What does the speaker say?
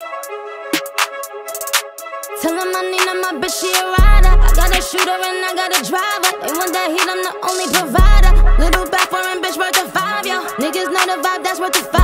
Tell him I need my bitch, she a rider. I got a shooter and I got a driver. They want that heat, I'm the only provider. Little back foreign bitch worth a five, yo. Niggas know the vibe, that's worth a five.